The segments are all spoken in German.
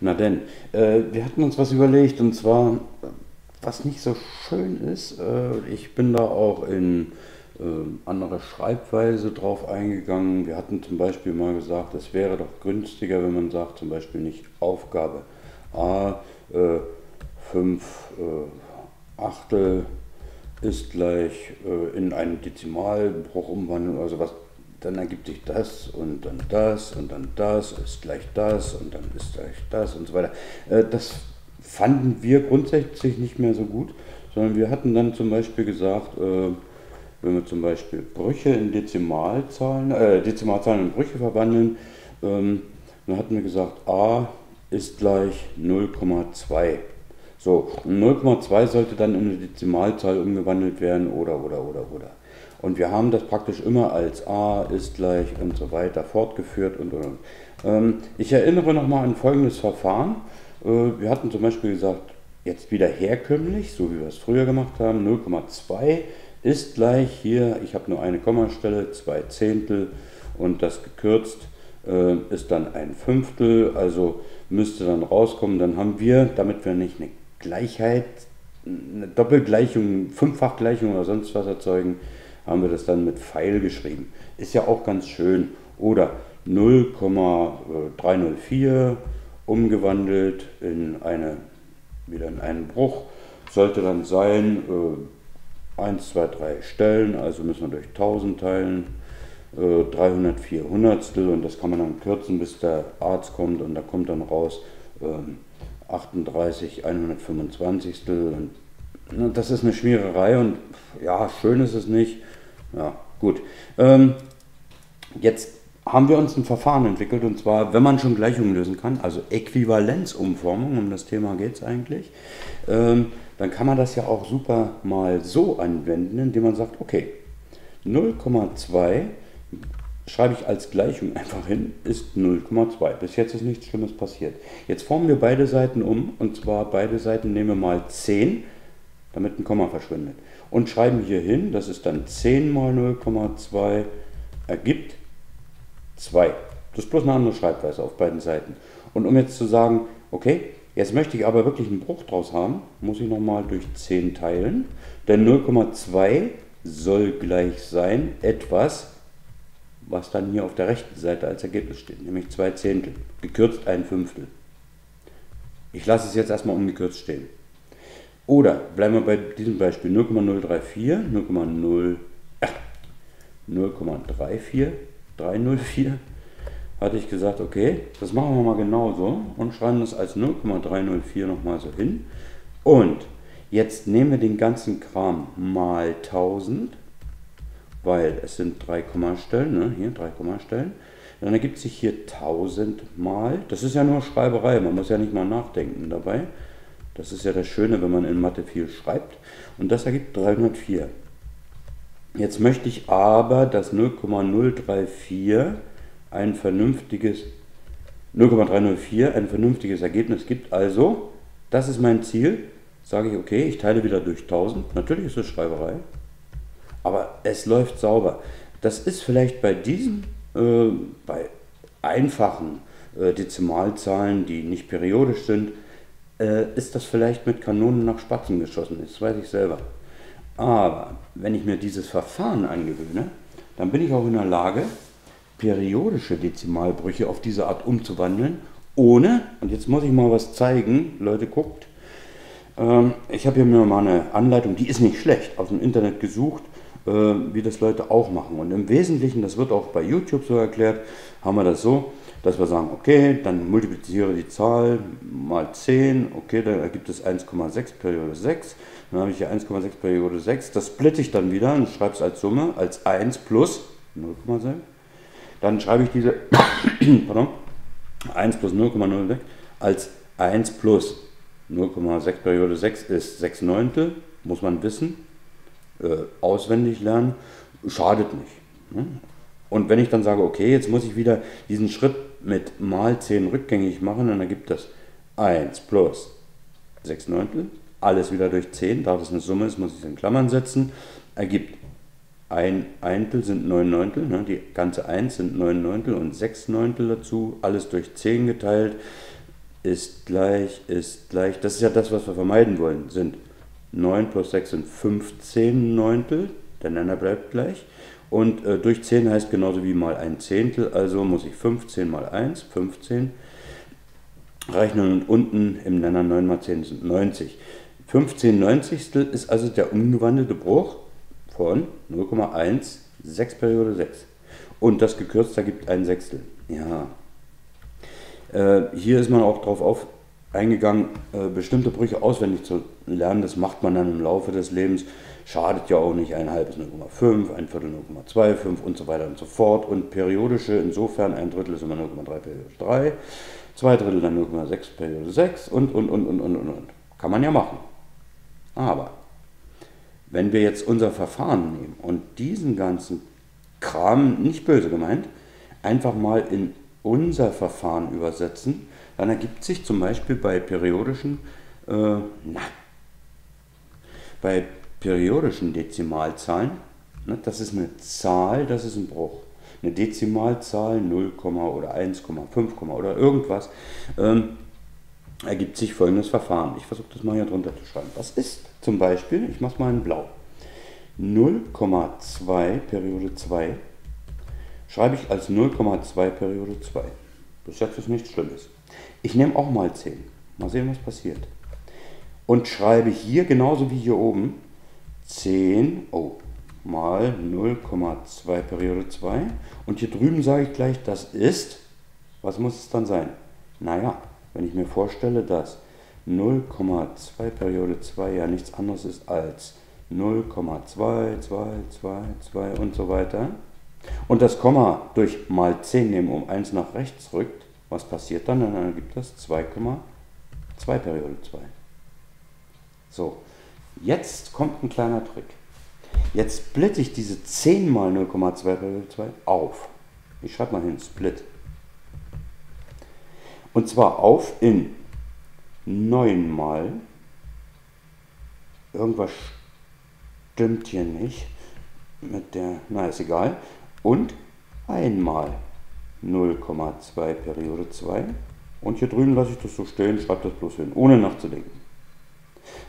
Na denn, äh, wir hatten uns was überlegt und zwar, was nicht so schön ist, äh, ich bin da auch in äh, andere Schreibweise drauf eingegangen. Wir hatten zum Beispiel mal gesagt, es wäre doch günstiger, wenn man sagt, zum Beispiel nicht Aufgabe A, 5 äh, Achtel ist gleich äh, in einen Dezimalbruch umwandeln, also was dann ergibt sich das und dann das und dann das ist gleich das und dann ist gleich das und so weiter. Äh, das fanden wir grundsätzlich nicht mehr so gut, sondern wir hatten dann zum Beispiel gesagt, äh, wenn wir zum Beispiel Brüche in Dezimalzahlen, äh, Dezimalzahlen in Brüche verwandeln, ähm, dann hatten wir gesagt, a ist gleich 0,2. So, 0,2 sollte dann in eine Dezimalzahl umgewandelt werden oder, oder, oder, oder. Und wir haben das praktisch immer als a ist gleich und so weiter fortgeführt und und und. Ähm, ich erinnere nochmal an folgendes Verfahren. Äh, wir hatten zum Beispiel gesagt, jetzt wieder herkömmlich, so wie wir es früher gemacht haben, 0,2 ist gleich hier, ich habe nur eine Kommastelle, zwei Zehntel und das gekürzt äh, ist dann ein Fünftel, also müsste dann rauskommen, dann haben wir, damit wir nicht eine Gleichheit, eine Doppelgleichung, Fünffachgleichung oder sonst was erzeugen, haben wir das dann mit Pfeil geschrieben. Ist ja auch ganz schön. Oder 0,304 umgewandelt in eine, wieder in einen Bruch, sollte dann sein äh, 1, 2, 3 Stellen, also müssen wir durch 1000 teilen, äh, 304 Hundertstel und das kann man dann kürzen, bis der Arzt kommt und da kommt dann raus äh, 38 125. Und, das ist eine Schmiererei und ja, schön ist es nicht. Ja, gut. Ähm, jetzt haben wir uns ein Verfahren entwickelt und zwar, wenn man schon Gleichungen lösen kann, also Äquivalenzumformung, um das Thema geht es eigentlich, ähm, dann kann man das ja auch super mal so anwenden, indem man sagt, okay, 0,2 schreibe ich als Gleichung einfach hin, ist 0,2. Bis jetzt ist nichts Schlimmes passiert. Jetzt formen wir beide Seiten um und zwar beide Seiten nehmen wir mal 10, damit ein Komma verschwindet. Und schreiben hier hin, das ist dann 10 mal 0,2 ergibt 2. Das ist bloß eine andere Schreibweise auf beiden Seiten. Und um jetzt zu sagen, okay, jetzt möchte ich aber wirklich einen Bruch draus haben, muss ich nochmal durch 10 teilen. Denn 0,2 soll gleich sein etwas was dann hier auf der rechten Seite als Ergebnis steht, nämlich zwei Zehntel, gekürzt ein Fünftel. Ich lasse es jetzt erstmal ungekürzt stehen. Oder bleiben wir bei diesem Beispiel 0,034, 0,0, äh, 0,34, 304 hatte ich gesagt, okay, das machen wir mal genauso und schreiben das als 0,304 nochmal so hin. Und jetzt nehmen wir den ganzen Kram mal 1000 weil es sind drei Kommastellen, ne? hier drei Kommastellen. Dann ergibt sich hier 1000 mal, das ist ja nur Schreiberei, man muss ja nicht mal nachdenken dabei. Das ist ja das Schöne, wenn man in Mathe viel schreibt. Und das ergibt 304. Jetzt möchte ich aber, dass 0,034 ein vernünftiges 0,304 ein vernünftiges Ergebnis gibt. Also, das ist mein Ziel. Sage ich, okay, ich teile wieder durch 1000. Natürlich ist es Schreiberei. Aber es läuft sauber. Das ist vielleicht bei diesen, äh, bei einfachen äh, Dezimalzahlen, die nicht periodisch sind, äh, ist das vielleicht mit Kanonen nach Spatzen geschossen. Das weiß ich selber. Aber wenn ich mir dieses Verfahren angewöhne, dann bin ich auch in der Lage, periodische Dezimalbrüche auf diese Art umzuwandeln, ohne, und jetzt muss ich mal was zeigen, Leute guckt, ähm, ich habe hier mir mal eine Anleitung, die ist nicht schlecht, aus dem Internet gesucht, äh, wie das Leute auch machen. Und im Wesentlichen, das wird auch bei YouTube so erklärt, haben wir das so, dass wir sagen, okay, dann multipliziere die Zahl mal 10, okay, dann ergibt es 1,6 Periode 6. Dann habe ich hier 1,6 Periode 6. Das splitte ich dann wieder und schreibe es als Summe, als 1 plus 0,6. Dann schreibe ich diese, pardon, 1 plus 0,06 als 1 plus 0,6 Periode 6 ist 6 Neuntel, muss man wissen äh, auswendig lernen, schadet nicht. Ne? Und wenn ich dann sage, okay, jetzt muss ich wieder diesen Schritt mit mal 10 rückgängig machen, dann ergibt das 1 plus 6 Neuntel, alles wieder durch 10, da das eine Summe ist, muss ich es in Klammern setzen, ergibt ein Eintel sind 9 Neuntel, ne? die ganze 1 sind 9 Neuntel und 6 Neuntel dazu, alles durch 10 geteilt. ist gleich, ist gleich, das ist ja das, was wir vermeiden wollen, sind 9 plus 6 sind 15 Neuntel, der Nenner bleibt gleich. Und äh, durch 10 heißt genauso wie mal ein Zehntel, also muss ich 15 mal 1, 15 rechnen und unten im Nenner 9 mal 10 sind 90. 15 Neunzigstel ist also der umgewandelte Bruch von 0,16 Periode 6. Und das gekürzt ergibt ein Sechstel. Ja. Äh, hier ist man auch darauf auf, eingegangen, äh, bestimmte Brüche auswendig zu lernen. Das macht man dann im Laufe des Lebens. Schadet ja auch nicht. Ein halbes 0,5, ein Viertel 0,25 und so weiter und so fort. Und periodische, insofern ein Drittel ist immer 0,3 Periode 3, zwei Drittel dann 0,6 Periode 6 und, und, und, und, und, und, und. Kann man ja machen. Aber wenn wir jetzt unser Verfahren nehmen und diesen ganzen Kram, nicht böse gemeint, einfach mal in unser Verfahren übersetzen, dann ergibt sich zum Beispiel bei periodischen, äh, na, bei periodischen Dezimalzahlen, ne, das ist eine Zahl, das ist ein Bruch. Eine Dezimalzahl 0, oder 1,5 oder irgendwas, ähm, ergibt sich folgendes Verfahren. Ich versuche das mal hier drunter zu schreiben. Was ist zum Beispiel, ich mache es mal in blau, 0,2 Periode 2 schreibe ich als 0,2 Periode 2. Bis jetzt ist nichts Schlimmes. Ich nehme auch mal 10. Mal sehen, was passiert. Und schreibe hier genauso wie hier oben 10 oh, mal 0,2 Periode 2. Und hier drüben sage ich gleich, das ist, was muss es dann sein? Naja, wenn ich mir vorstelle, dass 0,2 Periode 2 ja nichts anderes ist als 0,2, 2, 2, 2 und so weiter. Und das Komma durch mal 10 nehmen, um 1 nach rechts rückt, was passiert dann? Dann ergibt das 2,2 Periode 2. So, jetzt kommt ein kleiner Trick. Jetzt splitte ich diese 10 mal 0,2 Periode 2 auf. Ich schreibe mal hin, Split. Und zwar auf in 9 mal. Irgendwas stimmt hier nicht mit der, na ist egal. Und einmal 0,2 Periode 2. Und hier drüben lasse ich das so stehen, schreibe das bloß hin, ohne nachzudenken.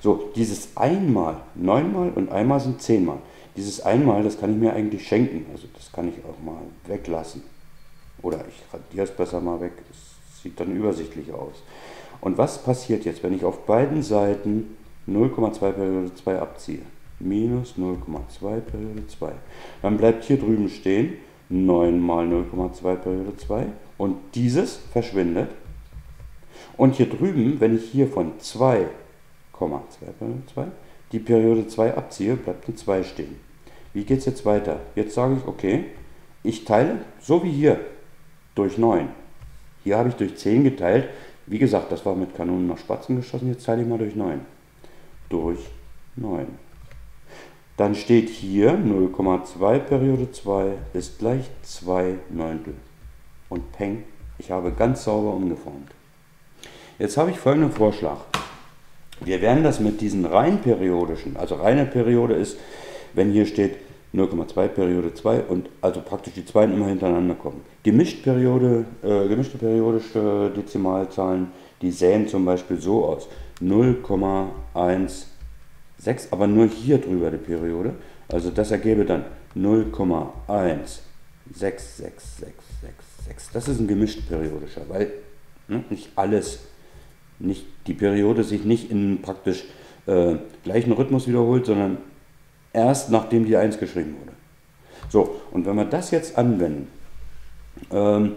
So, dieses einmal, neunmal und einmal sind zehnmal. Dieses einmal, das kann ich mir eigentlich schenken. Also das kann ich auch mal weglassen. Oder ich radiere es besser mal weg. Es sieht dann übersichtlich aus. Und was passiert jetzt, wenn ich auf beiden Seiten 0,2 Periode 2 abziehe? Minus 0,2 Periode 2. Dann bleibt hier drüben stehen 9 mal 0,2 Periode 2 und dieses verschwindet. Und hier drüben, wenn ich hier von 2,2 Periode 2 die Periode 2 abziehe, bleibt eine 2 stehen. Wie geht es jetzt weiter? Jetzt sage ich, okay, ich teile, so wie hier, durch 9. Hier habe ich durch 10 geteilt. Wie gesagt, das war mit Kanonen nach Spatzen geschossen, jetzt teile ich mal durch 9. Durch 9. Dann steht hier 0,2 Periode 2 ist gleich 2 Neuntel. Und peng, ich habe ganz sauber umgeformt. Jetzt habe ich folgenden Vorschlag. Wir werden das mit diesen rein periodischen, also reine Periode ist, wenn hier steht 0,2 Periode 2 und also praktisch die zwei immer hintereinander kommen. Gemischt Periode, äh, gemischte periodische Dezimalzahlen, die sehen zum Beispiel so aus. 0,1 6, aber nur hier drüber die Periode. Also das ergebe dann 0,1666666. Das ist ein gemischt periodischer, weil ne, nicht alles, nicht, die Periode sich nicht in praktisch äh, gleichen Rhythmus wiederholt, sondern erst nachdem die 1 geschrieben wurde. So, und wenn wir das jetzt anwenden, ähm,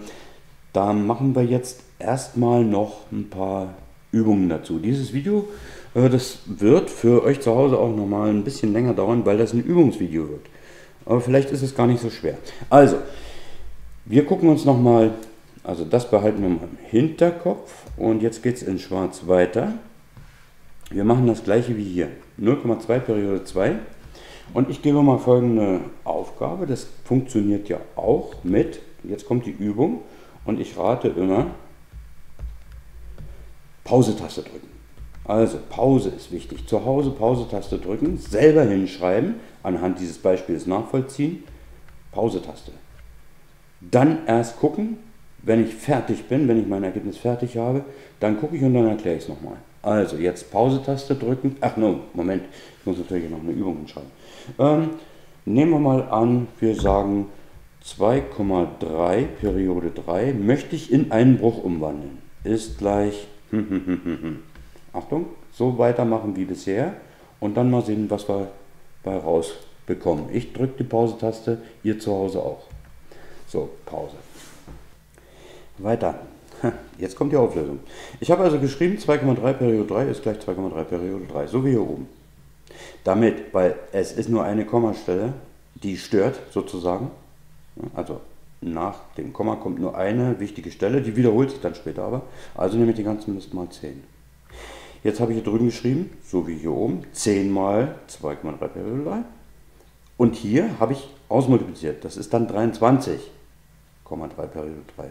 da machen wir jetzt erstmal noch ein paar Übungen dazu. Dieses Video äh, das wird für euch zu Hause auch nochmal ein bisschen länger dauern, weil das ein Übungsvideo wird. Aber vielleicht ist es gar nicht so schwer. Also, wir gucken uns nochmal, also das behalten wir mal im Hinterkopf und jetzt geht es in schwarz weiter. Wir machen das gleiche wie hier. 0,2 Periode 2. Und ich gebe mal folgende Aufgabe. Das funktioniert ja auch mit, jetzt kommt die Übung und ich rate immer, Pause-Taste drücken. Also Pause ist wichtig. Zu Hause Pause-Taste drücken, selber hinschreiben, anhand dieses Beispiels nachvollziehen, Pause-Taste. Dann erst gucken, wenn ich fertig bin, wenn ich mein Ergebnis fertig habe, dann gucke ich und dann erkläre ich es nochmal. Also jetzt Pause-Taste drücken. Ach no, Moment, ich muss natürlich noch eine Übung hinschreiben. Ähm, nehmen wir mal an, wir sagen 2,3 Periode 3 möchte ich in einen Bruch umwandeln. Ist gleich, Achtung, so weitermachen wie bisher und dann mal sehen, was wir bei rausbekommen. Ich drücke die Pause-Taste, ihr zu Hause auch. So, Pause. Weiter. Jetzt kommt die Auflösung. Ich habe also geschrieben, 2,3 Periode 3 ist gleich 2,3 Periode 3, so wie hier oben. Damit, weil es ist nur eine Kommastelle, die stört sozusagen. Also nach dem Komma kommt nur eine wichtige Stelle, die wiederholt sich dann später aber. Also nehme ich den ganzen Mist mal 10. Jetzt habe ich hier drüben geschrieben, so wie hier oben, 10 mal 2,3 Periode 3. Und hier habe ich ausmultipliziert. Das ist dann 23,3 Periode 3.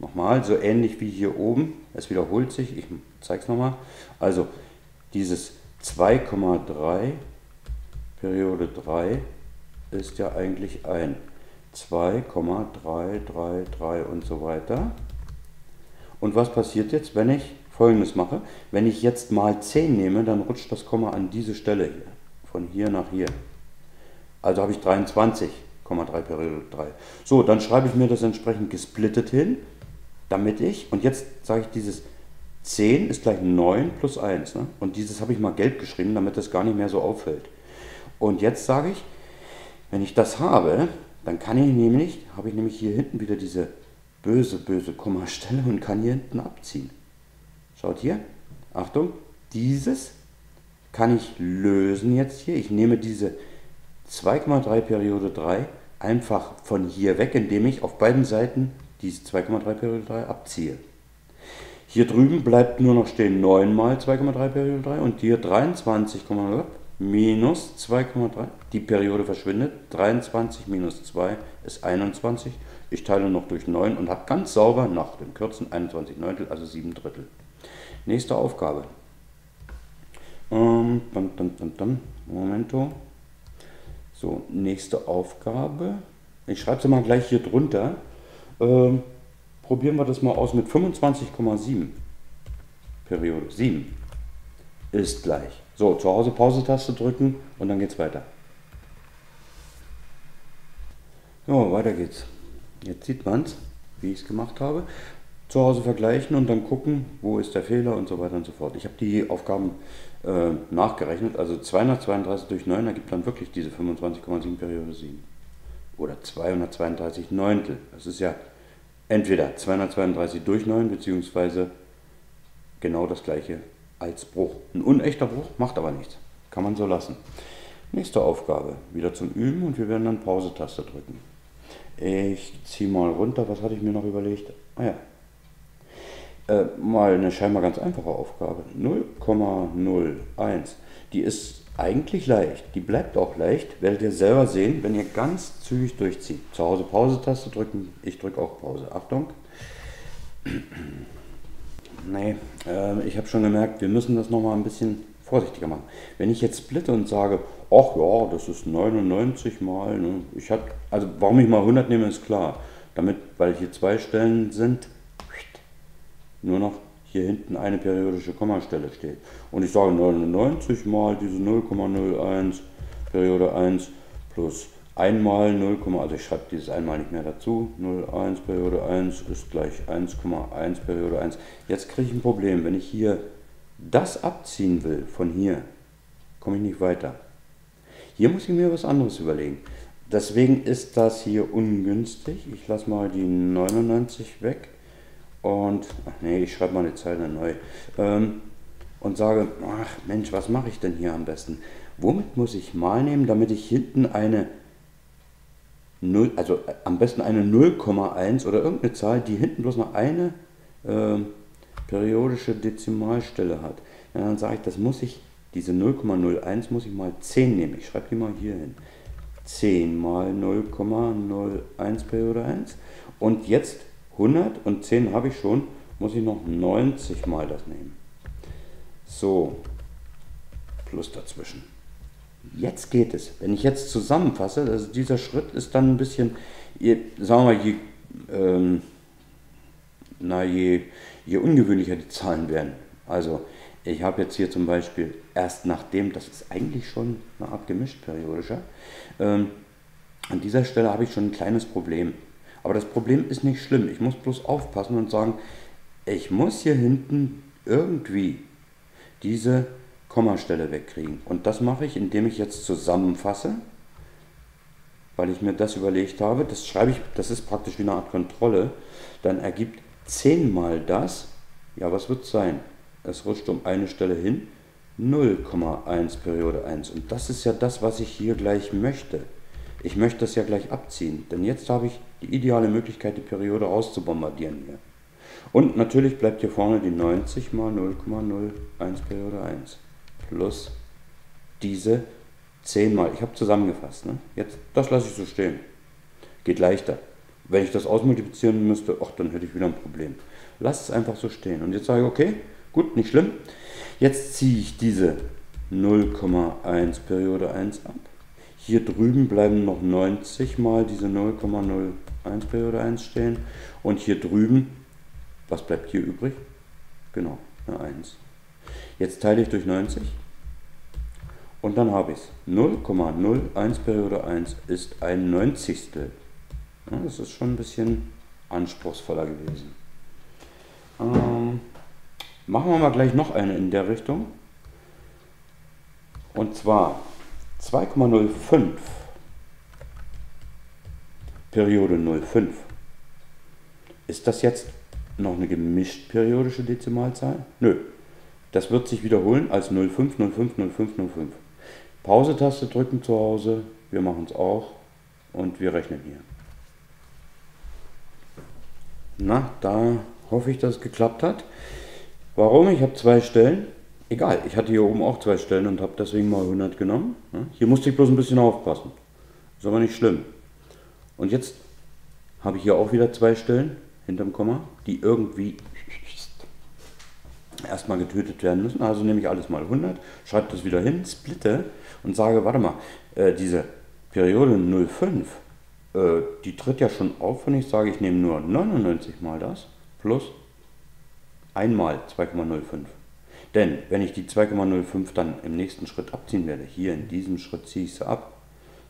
Nochmal, so ähnlich wie hier oben. Es wiederholt sich. Ich zeige es nochmal. Also dieses 2,3 Periode 3 ist ja eigentlich ein 2,333 und so weiter. Und was passiert jetzt, wenn ich folgendes mache? Wenn ich jetzt mal 10 nehme, dann rutscht das Komma an diese Stelle hier. Von hier nach hier. Also habe ich 23,3 Periode 3. So, dann schreibe ich mir das entsprechend gesplittet hin, damit ich, und jetzt sage ich dieses 10 ist gleich 9 plus 1. Ne? Und dieses habe ich mal gelb geschrieben, damit das gar nicht mehr so auffällt. Und jetzt sage ich, wenn ich das habe, dann kann ich nämlich, habe ich nämlich hier hinten wieder diese böse, böse Kommastelle und kann hier hinten abziehen. Schaut hier, Achtung, dieses kann ich lösen jetzt hier. Ich nehme diese 2,3 Periode 3 einfach von hier weg, indem ich auf beiden Seiten diese 2,3 Periode 3 abziehe. Hier drüben bleibt nur noch stehen 9 mal 2,3 Periode 3 und hier 23,0 minus 2,3. Die Periode verschwindet. 23 minus 2 ist 21. Ich teile noch durch 9 und habe ganz sauber nach dem Kürzen 21 Neuntel, also 7 Drittel. Nächste Aufgabe. Ähm, dum, dum, dum, Momento. So, nächste Aufgabe. Ich schreibe sie mal gleich hier drunter. Ähm, probieren wir das mal aus mit 25,7. Periode 7 ist gleich. So, zu Hause Pause-Taste drücken und dann geht's weiter. So, weiter geht's. Jetzt sieht man es, wie ich es gemacht habe. Zu Hause vergleichen und dann gucken, wo ist der Fehler und so weiter und so fort. Ich habe die Aufgaben äh, nachgerechnet. Also 232 durch 9 ergibt dann wirklich diese 25,7 Periode 7. Oder 232 Neuntel. Das ist ja entweder 232 durch 9 beziehungsweise genau das gleiche als Bruch. Ein unechter Bruch macht aber nichts. Kann man so lassen. Nächste Aufgabe. Wieder zum Üben und wir werden dann Pause-Taste drücken. Ich ziehe mal runter. Was hatte ich mir noch überlegt? Ah ja, äh, mal eine scheinbar ganz einfache Aufgabe. 0,01. Die ist eigentlich leicht. Die bleibt auch leicht. Werdet ihr selber sehen, wenn ihr ganz zügig durchzieht. Zu Hause Pause-Taste drücken. Ich drücke auch Pause. Achtung. nee, äh, ich habe schon gemerkt, wir müssen das nochmal ein bisschen vorsichtiger machen. Wenn ich jetzt splitte und sage, ach ja, das ist 99 mal, ne? ich hab, also warum ich mal 100 nehme, ist klar. Damit, weil hier zwei Stellen sind, nur noch hier hinten eine periodische Kommastelle steht. Und ich sage 99 mal diese 0,01 Periode 1 plus einmal 0, also ich schreibe dieses einmal nicht mehr dazu, 0,1 Periode 1 ist gleich 1,1 Periode 1. Jetzt kriege ich ein Problem, wenn ich hier das abziehen will von hier, komme ich nicht weiter. Hier muss ich mir was anderes überlegen. Deswegen ist das hier ungünstig. Ich lasse mal die 99 weg und, ach nee, ich schreibe mal eine Zeile neu. Ähm, und sage, ach Mensch, was mache ich denn hier am besten? Womit muss ich mal nehmen, damit ich hinten eine 0, also äh, am besten eine 0,1 oder irgendeine Zahl, die hinten bloß noch eine äh, periodische Dezimalstelle hat. Ja, dann sage ich, das muss ich, diese 0,01 muss ich mal 10 nehmen. Ich schreibe die mal hier hin. 10 mal 0,01 Periode 1. Und jetzt 100 und 10 habe ich schon, muss ich noch 90 mal das nehmen. So, plus dazwischen. Jetzt geht es. Wenn ich jetzt zusammenfasse, also dieser Schritt ist dann ein bisschen, sagen wir je, ähm, na, je, je ungewöhnlicher die Zahlen werden. Also ich habe jetzt hier zum Beispiel erst nachdem, das ist eigentlich schon eine Art gemischt periodischer, ähm, an dieser Stelle habe ich schon ein kleines Problem. Aber das Problem ist nicht schlimm. Ich muss bloß aufpassen und sagen, ich muss hier hinten irgendwie diese Kommastelle wegkriegen. Und das mache ich, indem ich jetzt zusammenfasse, weil ich mir das überlegt habe. Das schreibe ich, das ist praktisch wie eine Art Kontrolle. Dann ergibt 10 mal das, ja, was wird es sein? Es rutscht um eine Stelle hin, 0,1 Periode 1. Und das ist ja das, was ich hier gleich möchte. Ich möchte das ja gleich abziehen, denn jetzt habe ich die ideale Möglichkeit, die Periode auszubombardieren hier. Und natürlich bleibt hier vorne die 90 mal 0,01 Periode 1 plus diese 10 mal. Ich habe zusammengefasst. Ne? Jetzt, das lasse ich so stehen. Geht leichter. Wenn ich das ausmultiplizieren müsste, ach, dann hätte ich wieder ein Problem. Lass es einfach so stehen. Und jetzt sage ich, okay, gut, nicht schlimm. Jetzt ziehe ich diese 0,1 Periode 1 ab. Hier drüben bleiben noch 90 mal diese 0,01 Periode 1 stehen. Und hier drüben, was bleibt hier übrig? Genau, eine 1. Jetzt teile ich durch 90 und dann habe ich es. 0,01 Periode 1 ist ein Neunzigstel. Ja, das ist schon ein bisschen anspruchsvoller gewesen. Ähm, machen wir mal gleich noch eine in der Richtung. Und zwar 2,05 Periode 05. Ist das jetzt noch eine gemischt periodische Dezimalzahl? Nö. Das wird sich wiederholen als 05, 05, 05, 05. Pause-Taste drücken zu Hause. Wir machen es auch. Und wir rechnen hier. Na, da hoffe ich, dass es geklappt hat. Warum? Ich habe zwei Stellen. Egal, ich hatte hier oben auch zwei Stellen und habe deswegen mal 100 genommen. Hier musste ich bloß ein bisschen aufpassen. Ist aber nicht schlimm. Und jetzt habe ich hier auch wieder zwei Stellen hinterm Komma, die irgendwie erstmal getötet werden müssen. Also nehme ich alles mal 100, schreibe das wieder hin, splitte und sage, warte mal, äh, diese Periode 05, äh, die tritt ja schon auf, wenn ich sage, ich nehme nur 99 mal das plus einmal 2,05. Denn wenn ich die 2,05 dann im nächsten Schritt abziehen werde, hier in diesem Schritt ziehe ich sie ab,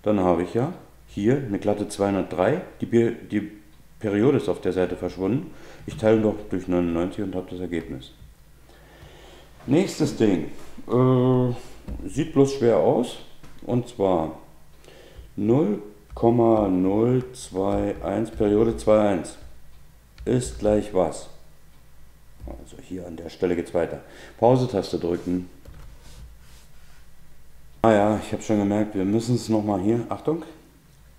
dann habe ich ja hier eine glatte 203, die, die Periode ist auf der Seite verschwunden. Ich teile doch durch 99 und habe das Ergebnis. Nächstes Ding. Äh, sieht bloß schwer aus. Und zwar 0,021 Periode 21 ist gleich was? Also hier an der Stelle geht es weiter. Pause-Taste drücken. Ah ja, ich habe schon gemerkt, wir müssen es nochmal hier. Achtung.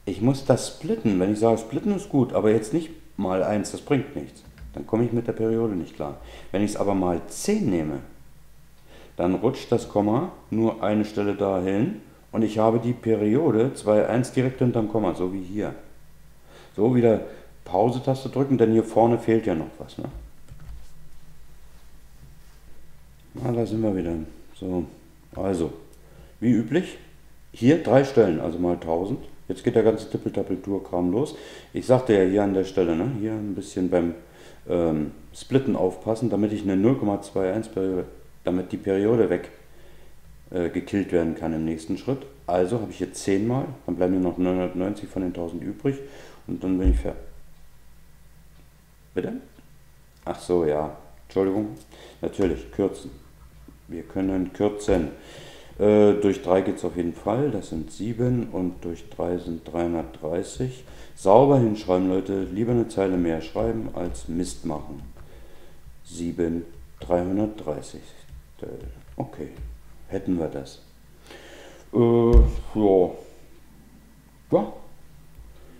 Ich muss das splitten. Wenn ich sage, splitten ist gut, aber jetzt nicht mal 1, das bringt nichts. Dann komme ich mit der Periode nicht klar. Wenn ich es aber mal 10 nehme, dann rutscht das Komma nur eine Stelle dahin und ich habe die Periode 2,1 direkt hinterm Komma, so wie hier. So wieder Pause-Taste drücken, denn hier vorne fehlt ja noch was. Ne? Na, da sind wir wieder. So, also, wie üblich, hier drei Stellen, also mal 1000. Jetzt geht der ganze Tippeltappeltour-Kram los. Ich sagte ja hier an der Stelle, ne, hier ein bisschen beim ähm, Splitten aufpassen, damit ich eine 0,21 Periode damit die Periode weg äh, gekillt werden kann im nächsten Schritt. Also habe ich hier 10 mal, dann bleiben mir noch 990 von den 1000 übrig und dann bin ich fertig. Bitte? Ach so, ja. Entschuldigung. Natürlich, kürzen. Wir können kürzen. Äh, durch 3 geht es auf jeden Fall, das sind 7 und durch 3 sind 330. Sauber hinschreiben, Leute. Lieber eine Zeile mehr schreiben als Mist machen. 7, 330. Okay, hätten wir das. Äh, ja. ja.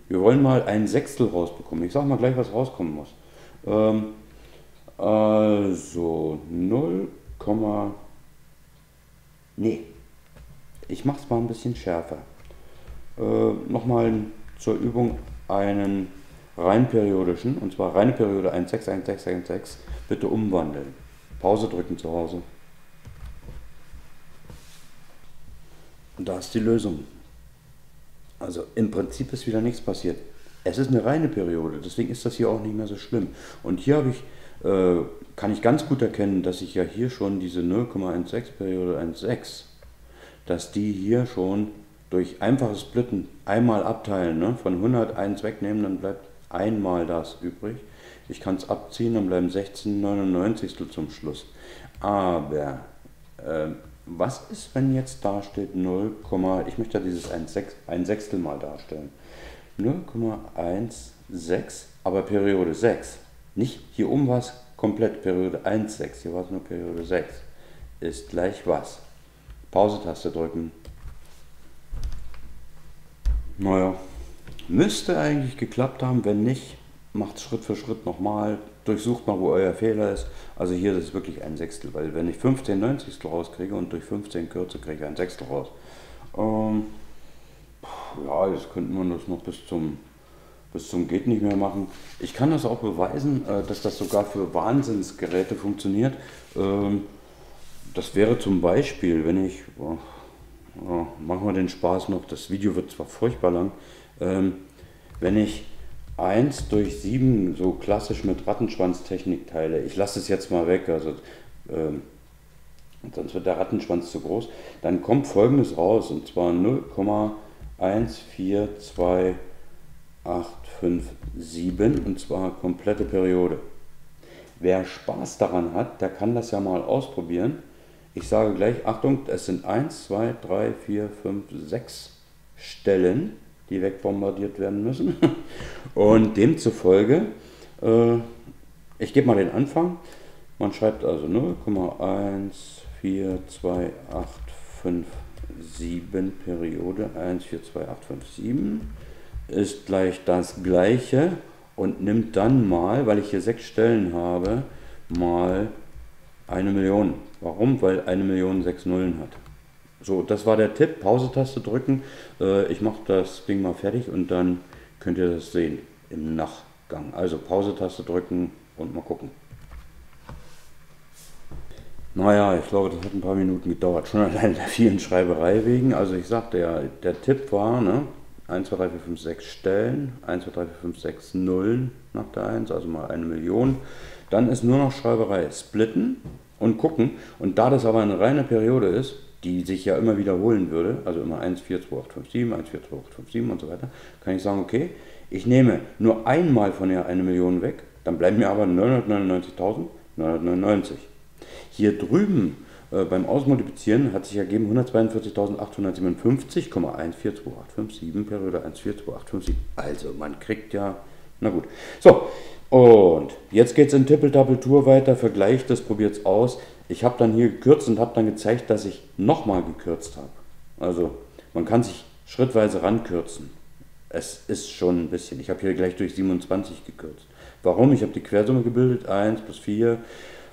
Wir wollen mal ein Sechstel rausbekommen. Ich sag mal gleich, was rauskommen muss. Ähm, also 0, nee. Ich mache es mal ein bisschen schärfer. Äh, Nochmal zur Übung einen rein periodischen, und zwar reine Periode 161616, bitte umwandeln. Pause drücken zu Hause. Und da ist die Lösung. Also im Prinzip ist wieder nichts passiert. Es ist eine reine Periode, deswegen ist das hier auch nicht mehr so schlimm. Und hier habe ich, äh, kann ich ganz gut erkennen, dass ich ja hier schon diese 0,16 Periode 1,6, dass die hier schon durch einfaches Splitten einmal abteilen, ne? von 100 1 wegnehmen, dann bleibt einmal das übrig. Ich kann es abziehen, dann bleiben 16,99 zum Schluss. Aber äh, was ist, wenn jetzt da steht 0, ich möchte ja dieses 1, 6, 1 Sechstel mal darstellen. 0,16, aber Periode 6. Nicht hier oben war es komplett Periode 1, 6, hier war es nur Periode 6. Ist gleich was? Pause-Taste drücken. Naja, müsste eigentlich geklappt haben. Wenn nicht, macht Schritt für Schritt nochmal. Durchsucht mal, wo euer Fehler ist. Also hier ist es wirklich ein Sechstel, weil wenn ich 15 Neunzigstel rauskriege und durch 15 kürze, kriege ich ein Sechstel raus. Ähm, ja, jetzt könnte man das noch bis zum, bis zum geht nicht mehr machen. Ich kann das auch beweisen, äh, dass das sogar für Wahnsinnsgeräte funktioniert. Ähm, das wäre zum Beispiel, wenn ich, oh, oh, machen wir den Spaß noch, das Video wird zwar furchtbar lang, ähm, wenn ich 1 durch 7 so klassisch mit Rattenschwanztechnik teile, ich lasse es jetzt mal weg, also ähm, sonst wird der Rattenschwanz zu groß, dann kommt folgendes raus und zwar 0,1428557 und zwar komplette Periode. Wer Spaß daran hat, der kann das ja mal ausprobieren. Ich sage gleich, Achtung, es sind 1, 2, 3, 4, 5, 6 Stellen die wegbombardiert werden müssen. Und demzufolge, äh, ich gebe mal den Anfang, man schreibt also 0,142857 Periode 142857 ist gleich das gleiche und nimmt dann mal, weil ich hier sechs Stellen habe, mal eine Million. Warum? Weil eine Million sechs Nullen hat. So, das war der Tipp. Pause-Taste drücken. Äh, ich mache das Ding mal fertig und dann könnt ihr das sehen im Nachgang. Also Pause-Taste drücken und mal gucken. Naja, ich glaube, das hat ein paar Minuten gedauert. Schon allein der vielen Schreiberei wegen. Also ich sagte ja, der Tipp war, ne, 1, 2, 3, 4, 5, 6 Stellen, 1, 2, 3, 4, 5, 6 Nullen nach der 1, also mal eine Million. Dann ist nur noch Schreiberei. Splitten und gucken. Und da das aber eine reine Periode ist, die sich ja immer wiederholen würde, also immer 1, 4, 2, 8, 5, 7, 1, 4, 2, 8, 5, 7 und so weiter, kann ich sagen, okay, ich nehme nur einmal von der eine Million weg, dann bleiben mir aber 999.999. Hier drüben äh, beim Ausmultiplizieren hat sich ergeben 142.857,142857 Periode 142,857. Also man kriegt ja, na gut. So, und jetzt geht es in Tippel-Tappel-Tour weiter, vergleicht das, probiert es aus. Ich habe dann hier gekürzt und habe dann gezeigt, dass ich nochmal gekürzt habe. Also man kann sich schrittweise rankürzen. Es ist schon ein bisschen. Ich habe hier gleich durch 27 gekürzt. Warum? Ich habe die Quersumme gebildet. 1 plus 4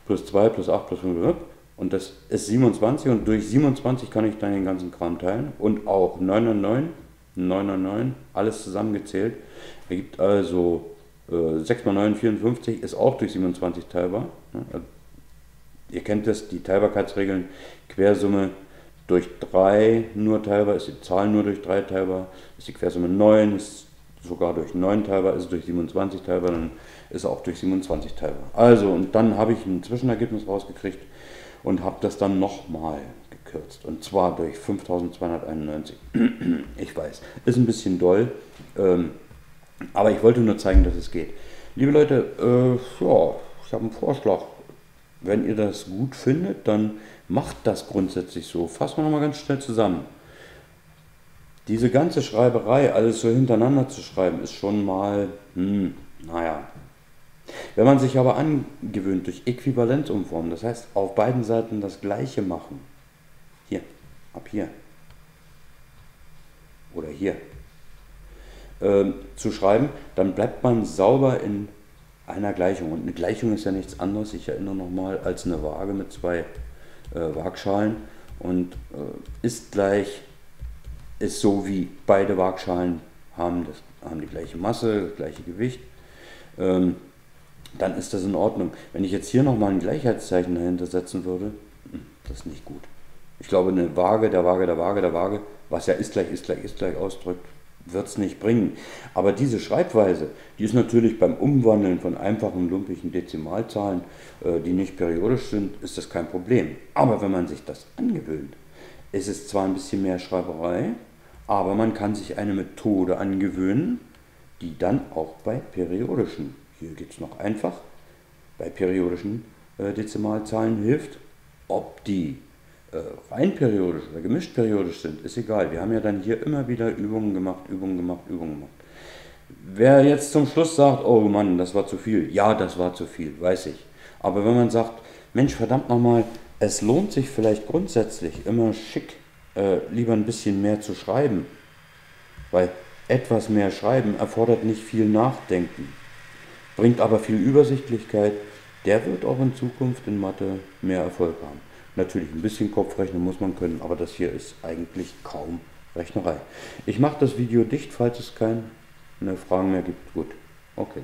plus 2 plus 8 plus 5. Und das ist 27 und durch 27 kann ich dann den ganzen Kram teilen. Und auch 9 und 9, 9 und 9, alles zusammengezählt. Ergibt also äh, 6 mal 9, 54 ist auch durch 27 teilbar. Also ihr kennt das, die Teilbarkeitsregeln, Quersumme durch 3 nur teilbar, ist die Zahl nur durch 3 teilbar, ist die Quersumme 9, ist sogar durch 9 teilbar, ist durch 27 teilbar, dann ist auch durch 27 teilbar. Also, und dann habe ich ein Zwischenergebnis rausgekriegt und habe das dann nochmal gekürzt. Und zwar durch 5291. ich weiß, ist ein bisschen doll, ähm, aber ich wollte nur zeigen, dass es geht. Liebe Leute, äh, ja, ich habe einen Vorschlag. Wenn ihr das gut findet, dann macht das grundsätzlich so. Fassen wir nochmal ganz schnell zusammen. Diese ganze Schreiberei, alles so hintereinander zu schreiben, ist schon mal, hm, naja. Wenn man sich aber angewöhnt durch Äquivalenzumformen, das heißt auf beiden Seiten das gleiche machen, hier, ab hier oder hier, äh, zu schreiben, dann bleibt man sauber in einer Gleichung. Und eine Gleichung ist ja nichts anderes, ich erinnere nochmal, als eine Waage mit zwei äh, Waagschalen und äh, ist gleich, ist so wie beide Waagschalen haben, das, haben die gleiche Masse, das gleiche Gewicht, ähm, dann ist das in Ordnung. Wenn ich jetzt hier nochmal ein Gleichheitszeichen dahinter setzen würde, hm, das ist nicht gut. Ich glaube, eine Waage, der Waage, der Waage, der Waage, was ja ist gleich, ist gleich, ist gleich ausdrückt, wird es nicht bringen. Aber diese Schreibweise, die ist natürlich beim Umwandeln von einfachen, lumpigen Dezimalzahlen, äh, die nicht periodisch sind, ist das kein Problem. Aber wenn man sich das angewöhnt, ist es zwar ein bisschen mehr Schreiberei, aber man kann sich eine Methode angewöhnen, die dann auch bei periodischen, hier geht es noch einfach, bei periodischen äh, Dezimalzahlen hilft. Ob die äh, rein periodisch oder gemischt periodisch sind, ist egal. Wir haben ja dann hier immer wieder Übungen gemacht, Übungen gemacht, Übungen gemacht. Wer jetzt zum Schluss sagt, oh Mann, das war zu viel, ja, das war zu viel, weiß ich. Aber wenn man sagt, Mensch, verdammt nochmal, es lohnt sich vielleicht grundsätzlich immer schick, äh, lieber ein bisschen mehr zu schreiben, weil etwas mehr Schreiben erfordert nicht viel Nachdenken, bringt aber viel Übersichtlichkeit, der wird auch in Zukunft in Mathe mehr Erfolg haben. Natürlich ein bisschen Kopfrechnen muss man können, aber das hier ist eigentlich kaum Rechnerei. Ich mache das Video dicht, falls es keine Fragen mehr gibt. Gut, okay.